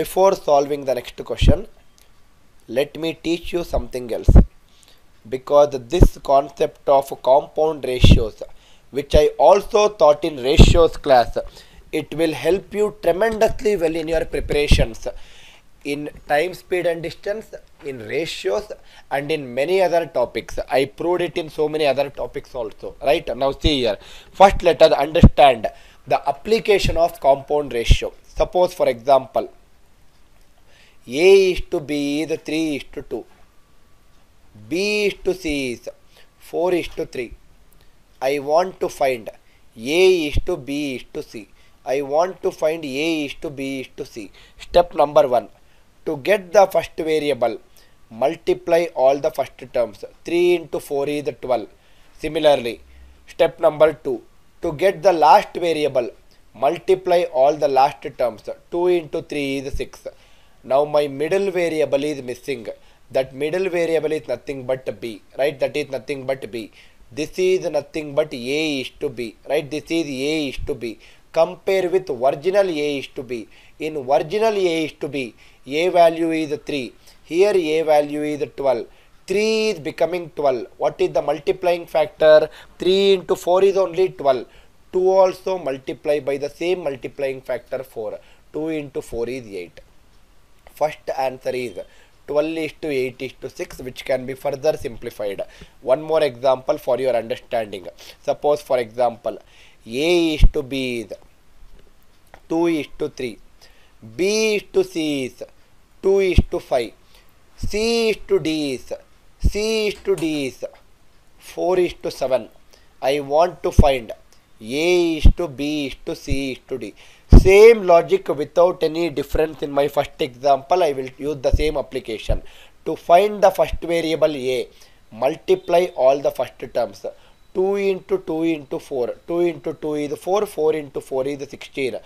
before solving the next question let me teach you something else. Because this concept of compound ratios which I also taught in ratios class it will help you tremendously well in your preparations. In time speed and distance in ratios and in many other topics. I proved it in so many other topics also. Right? Now see here. First let us understand the application of compound ratio. Suppose for example a is to b is 3 is to 2 b is to c is 4 is to 3 i want to find a is to b is to c I want to find a is to b is to c. Step number 1. To get the first variable, multiply all the first terms. 3 into 4 is 12. Similarly, step number 2. To get the last variable, multiply all the last terms. 2 into 3 is 6. Now my middle variable is missing. That middle variable is nothing but b. Right? That is nothing but b. This is nothing but a is to b. Right? This is a is to b compare with original a is to b in original a is to b a value is 3 here a value is 12 3 is becoming 12 what is the multiplying factor 3 into 4 is only 12 2 also multiply by the same multiplying factor 4 2 into 4 is 8 first answer is 12 is to 8 is to 6 which can be further simplified one more example for your understanding suppose for example a is to B is 2 is to 3. B is to C is 2 is to 5. C is to D is C is to D is 4 is to 7. I want to find A is to B is to C is to D. Same logic without any difference in my first example. I will use the same application. To find the first variable A, multiply all the first terms. 2 into 2 into 4. 2 into 2 is 4. 4 into 4 is 16.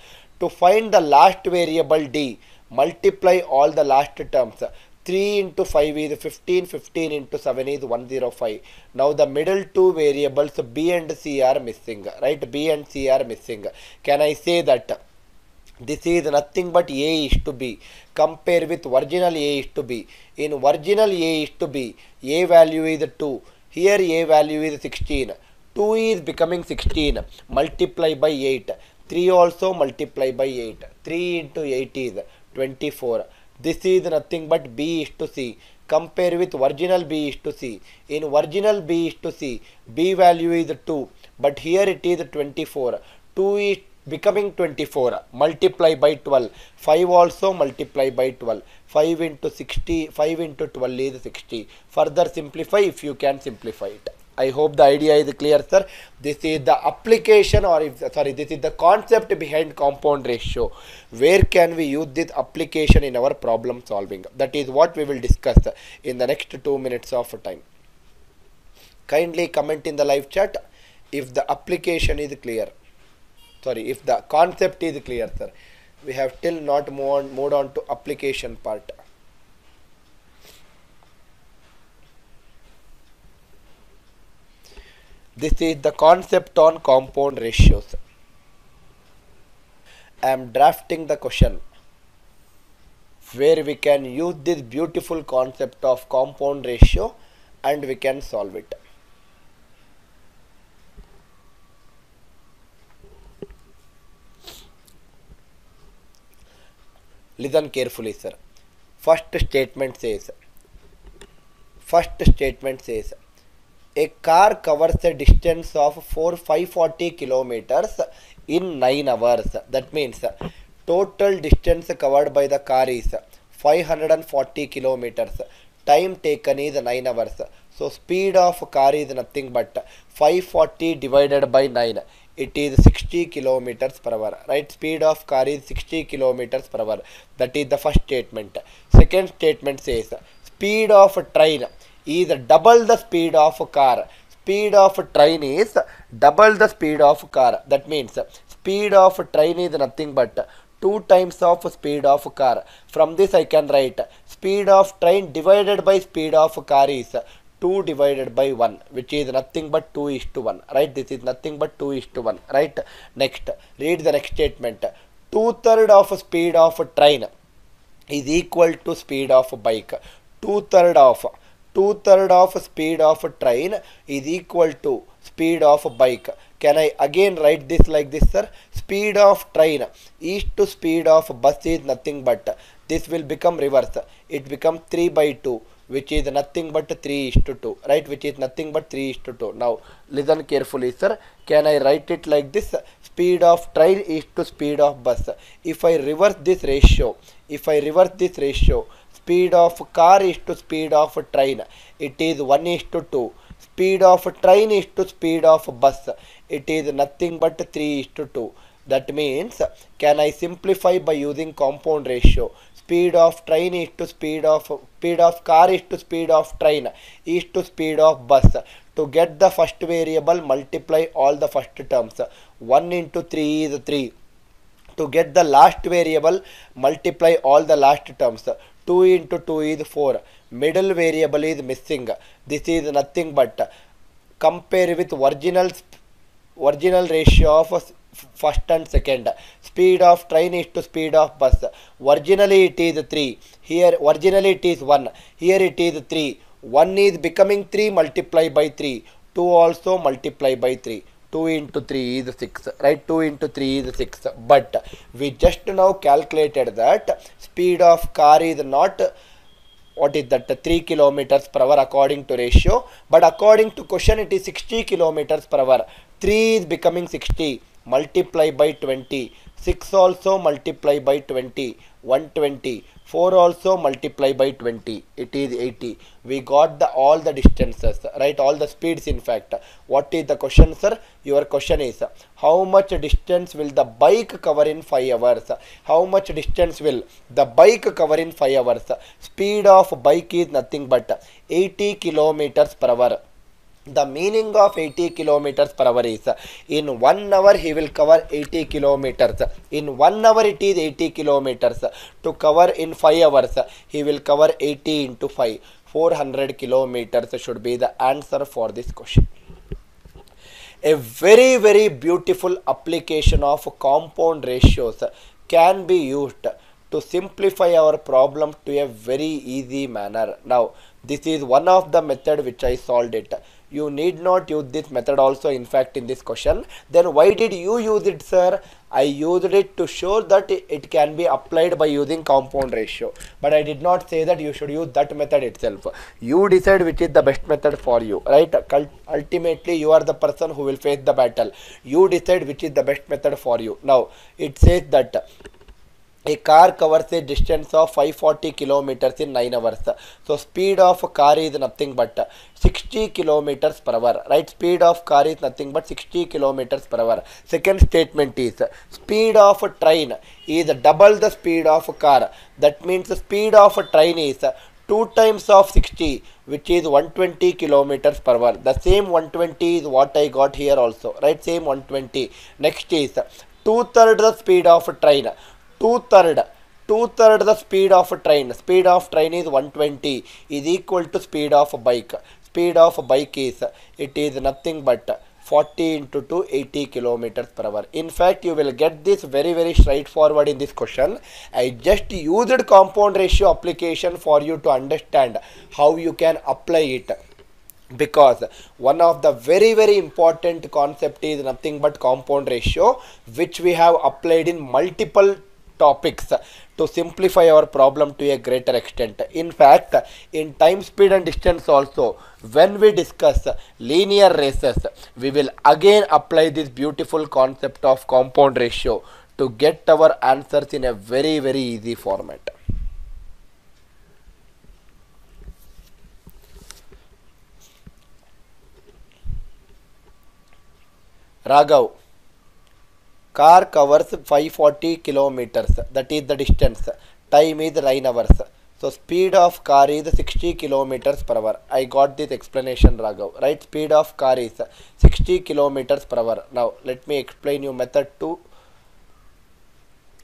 To find the last variable d, multiply all the last terms. 3 into 5 is 15. 15 into 7 is 105. Now the middle two variables b and c are missing. Right? b and c are missing. Can I say that? This is nothing but A is to B. Compare with original A is to B. In original A is to B, A value is 2 here a value is 16. 2 is becoming 16. Multiply by 8. 3 also multiply by 8. 3 into 8 is 24. This is nothing but B is to C. Compare with original B is to C. In original B is to C, B value is 2. But here it is 24. 2 is becoming 24. Multiply by 12. 5 also multiply by 12. 5 into 60, 5 into 12 is 60. Further simplify if you can simplify it. I hope the idea is clear, sir. This is the application or if, sorry, this is the concept behind compound ratio. Where can we use this application in our problem solving? That is what we will discuss in the next two minutes of time. Kindly comment in the live chat if the application is clear. Sorry, if the concept is clear, sir we have still not moved on, moved on to application part. This is the concept on compound ratios. I am drafting the question where we can use this beautiful concept of compound ratio and we can solve it. Listen carefully sir. First statement says first statement says a car covers a distance of 4 540 kilometers in 9 hours. That means total distance covered by the car is 540 kilometers. Time taken is 9 hours. So speed of car is nothing but 540 divided by 9 it is 60 kilometers per hour right? Speed of car is 60 kilometers per hour. That is the first statement. Second statement says speed of train is double the speed of car. Speed of train is double the speed of car. That means speed of train is nothing but 2 times of speed of car. From this i can write speed of train divided by speed of car is 2 divided by 1 which is nothing but 2 is to 1 right this is nothing but 2 is to 1 right next read the next statement two third of speed of a train is equal to speed of a bike. Two third of two third of speed of a train is equal to speed of a bike. Can I again write this like this, sir? Speed of train is to speed of bus is nothing but this will become reverse. It becomes 3 by 2 which is nothing but 3 is to 2 right? Which is nothing but 3 is to 2 now listen carefully sir. Can i write it like this? Speed of train is to speed of bus. If i reverse this ratio if i reverse this ratio speed of car is to speed of train. It is 1 is to 2 speed of train is to speed of bus. It is nothing but 3 is to 2 that means can i simplify by using compound ratio? Speed of train is to speed of speed of car is to speed of train is to speed of bus. To get the first variable multiply all the first terms. 1 into 3 is 3 to get the last variable multiply all the last terms. 2 into 2 is 4 middle variable is missing. This is nothing but. Compare with original original ratio of first and second. Speed of train is to speed of bus. Originally it is 3 here originally it is 1 here it is 3 1 is becoming 3 multiply by 3 2 also multiply by 3 2 into 3 is 6 right? 2 into 3 is 6 but we just now calculated that speed of car is not what is that? 3 kilometers per hour according to ratio. But according to question it is 60 kilometers per hour. 3 is becoming 60 multiply by 20 6 also multiply by 20 120 4 also multiply by 20 it is 80 we got the all the distances right? All the speeds in fact. What is the question sir? Your question is how much distance will the bike cover in 5 hours? How much distance will the bike cover in 5 hours? Speed of bike is nothing but 80 kilometers per hour the meaning of 80 kilometers per hour is in one hour he will cover 80 kilometers. In one hour it is 80 kilometers. To cover in 5 hours he will cover 80 into 5 400 kilometers should be the answer for this question. A very very beautiful application of compound ratios can be used to simplify our problem to a very easy manner. Now this is one of the method which i solved it you need not use this method also in fact in this question. Then why did you use it sir? I used it to show that it can be applied by using compound ratio. But i did not say that you should use that method itself. You decide which is the best method for you right? Ultimately you are the person who will face the battle. You decide which is the best method for you. Now it says that a car covers a distance of 540 kilometers in 9 hours. So speed of a car is nothing but 60 kilometers per hour. Right speed of car is nothing but 60 kilometers per hour. Second statement is speed of a train is double the speed of a car. That means the speed of a train is 2 times of 60 which is 120 kilometers per hour. The same 120 is what i got here also. Right same 120 next is two third the speed of train two third two third the speed of a train. Speed of train is 120 is equal to speed of a bike. Speed of a bike is it is nothing but 40 into 2 80 kilometers per hour. In fact you will get this very very straightforward in this question. I just used compound ratio application for you to understand how you can apply it. Because one of the very very important concept is nothing but compound ratio which we have applied in multiple topics to simplify our problem to a greater extent. In fact, in time, speed and distance also, when we discuss linear races, we will again apply this beautiful concept of compound ratio to get our answers in a very very easy format. Raghav car covers 540 kilometers. That is the distance. Time is 9 hours. So speed of car is 60 kilometers per hour. I got this explanation raghav. Right? Speed of car is 60 kilometers per hour. Now let me explain you method 2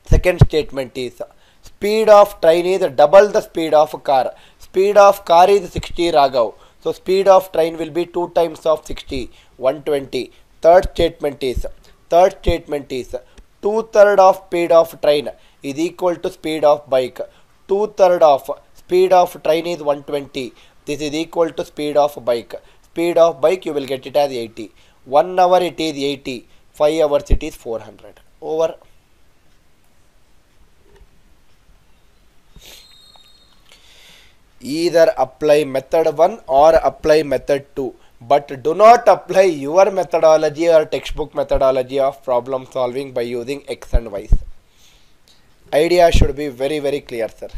second statement is speed of train is double the speed of car. Speed of car is 60 raghav. So speed of train will be 2 times of 60 120 third statement is third statement is two third of speed of train is equal to speed of bike. Two third of speed of train is 120 this is equal to speed of bike. Speed of bike you will get it as 80 1 hour it is 80 5 hours it is 400 over. Either apply method 1 or apply method 2 but do not apply your methodology or textbook methodology of problem solving by using x and y. Idea should be very very clear sir.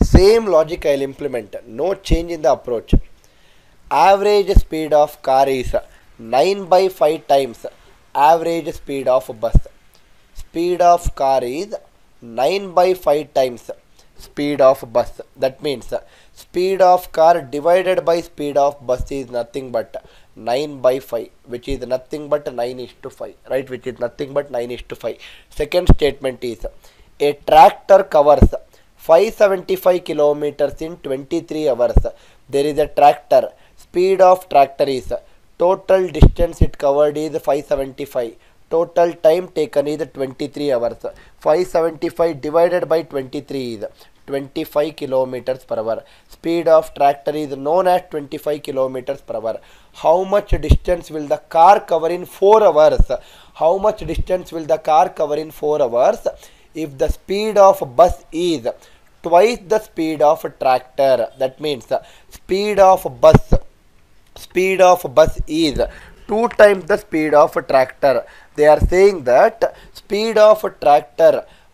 Same logic i'll implement. No change in the approach. Average speed of car is 9 by 5 times average speed of bus. Speed of car is 9 by 5 times speed of bus. That means speed of car divided by speed of bus is nothing but nine by five which is nothing but nine is to five right which is nothing but nine is to five second statement is a tractor covers five seventy five kilometers in twenty three hours there is a tractor speed of tractor is total distance it covered is five seventy five total time taken is twenty three hours five seventy five divided by twenty three 25 kilometers per hour. Speed of tractor is known as 25 kilometers per hour. How much distance will the car cover in 4 hours? How much distance will the car cover in 4 hours? If the speed of bus is twice the speed of tractor that means speed of bus speed of bus is two times the speed of tractor. They are saying that speed of tractor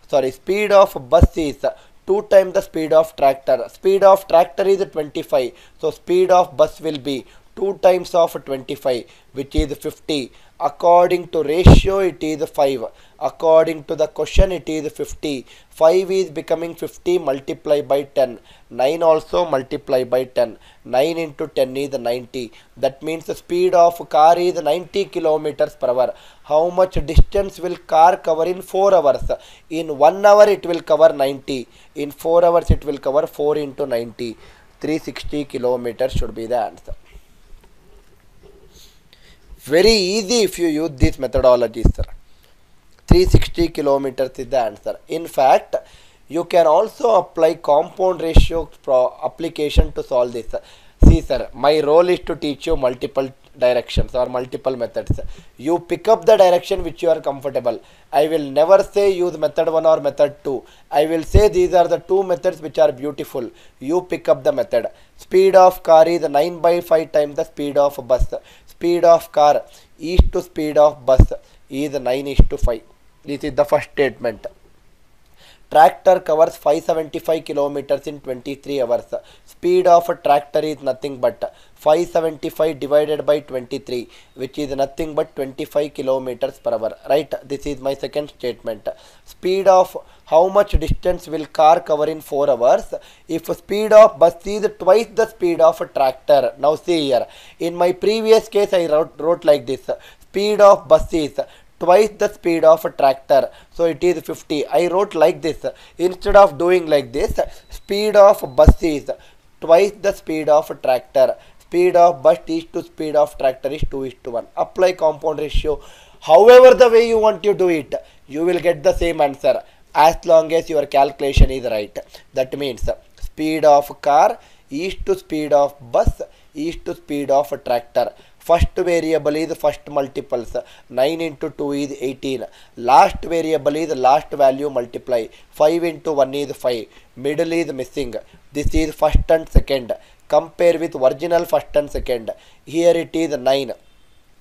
sorry speed of bus is two times the speed of tractor. Speed of tractor is 25 so speed of bus will be 2 times of 25 which is 50 according to ratio it is 5 according to the question it is 50 5 is becoming 50 multiply by 10 9 also multiply by 10 9 into 10 is 90 that means the speed of car is 90 kilometers per hour. How much distance will car cover in 4 hours? In 1 hour it will cover 90 in 4 hours it will cover 4 into 90 360 kilometers should be the answer very easy if you use this methodology sir. 360 kilometers is the answer. In fact you can also apply compound ratio application to solve this. See sir my role is to teach you multiple directions or multiple methods. You pick up the direction which you are comfortable. I will never say use method 1 or method 2 i will say these are the two methods which are beautiful. You pick up the method. Speed of car is 9 by 5 times the speed of bus speed of car is to speed of bus is 9 is to 5 this is the first statement tractor covers 575 kilometers in 23 hours. Speed of a tractor is nothing but 575 divided by 23 which is nothing but 25 kilometers per hour. Right? This is my second statement. Speed of how much distance will car cover in 4 hours? If speed of bus is twice the speed of a tractor. Now see here. In my previous case i wrote, wrote like this. Speed of bus is twice the speed of a tractor. So it is 50 i wrote like this. Instead of doing like this speed of bus is twice the speed of a tractor. Speed of bus is to speed of tractor is 2 is to 1 apply compound ratio. However the way you want to do it you will get the same answer. As long as your calculation is right. That means speed of car is to speed of bus is to speed of tractor first variable is first multiples. 9 into 2 is 18 last variable is last value multiply. 5 into 1 is 5 middle is missing. This is first and second. Compare with original first and second. Here it is 9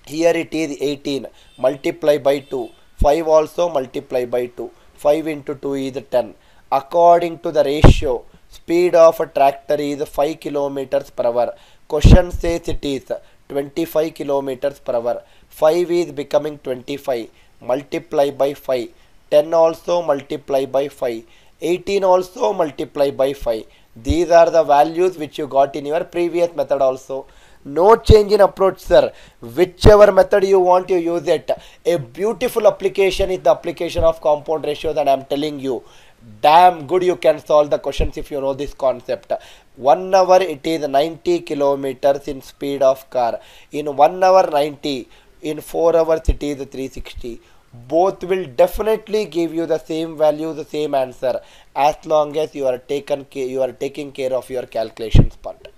here it is 18 multiply by 2 5 also multiply by 2 5 into 2 is 10 according to the ratio speed of a tractor is 5 kilometers per hour. Question says it is 25 kilometers per hour. 5 is becoming 25 multiply by 5 10 also multiply by 5 18 also multiply by 5 these are the values which you got in your previous method also. No change in approach sir. Whichever method you want you use it. A beautiful application is the application of compound ratios and i'm telling you damn good you can solve the questions if you know this concept. One hour it is 90 kilometers in speed of car. In one hour 90 in four hours it is 360 both will definitely give you the same value the same answer as long as you are taken you are taking care of your calculations part